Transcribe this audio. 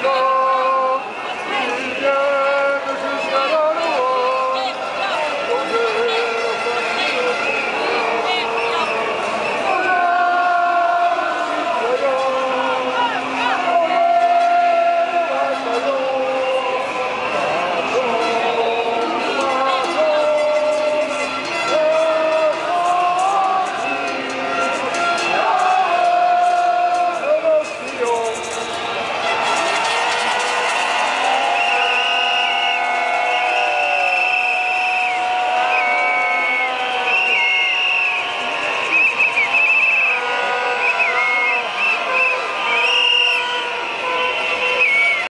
no.